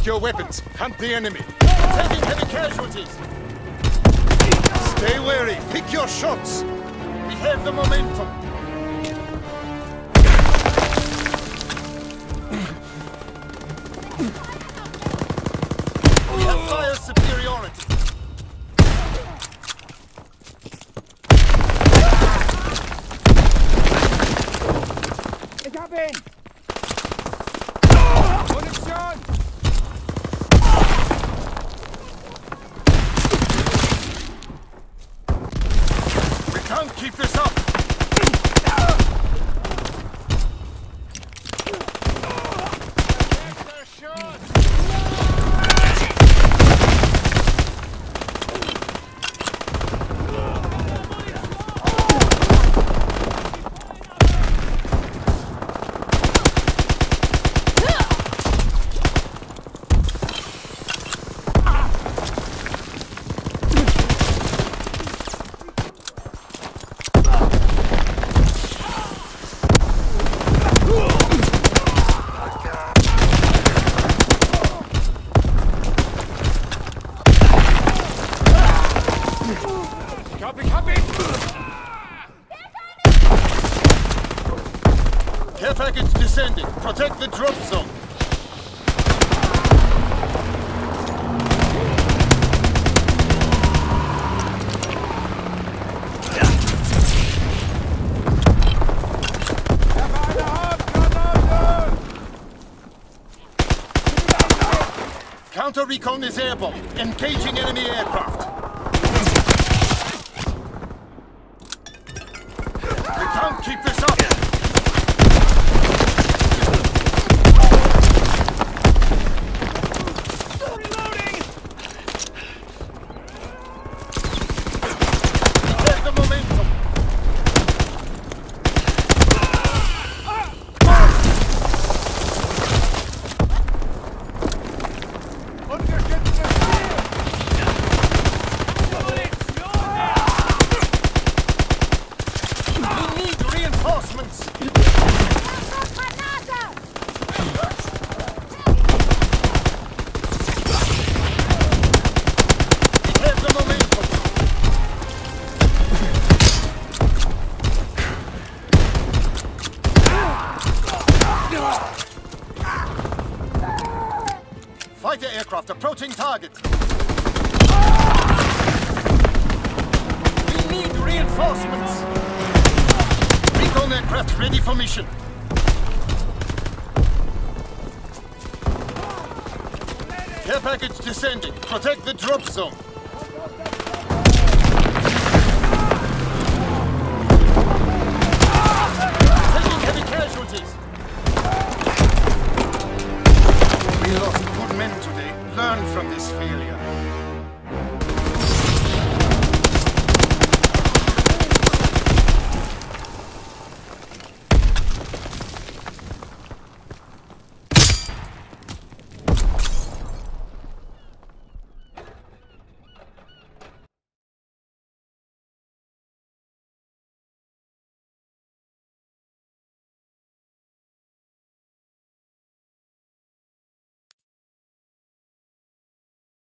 Check your weapons. Hunt the enemy. Taking heavy casualties. Stay wary. Pick your shots. We have the momentum. We have fire superiority. Ich hab ihn! Munition! We can't keep this up. Hab ihn! Care package descending. Protect the drop zone. Er! Counter recon is airborne. Engaging enemy aircraft. Keep this up. Reloading! Take the momentum. Unterstütze We need reinforcements. Fighter aircraft approaching target. Ready for mission. Care package descending. Protect the drop zone. Taking heavy casualties. We lost good men today. Learn from this failure.